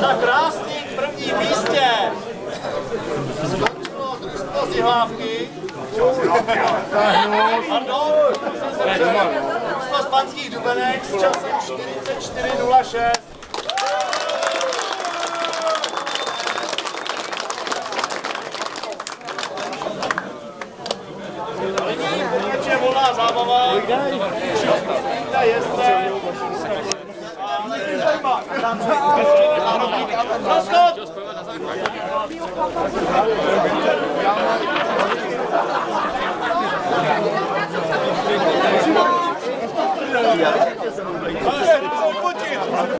Na krásný první místě skončilo družstvo z Jihlávky. Pardon. Družstvo z Panských Dubenek s časem 44.06. Nyní zábava. Ta jezde. Yeah, I'm going to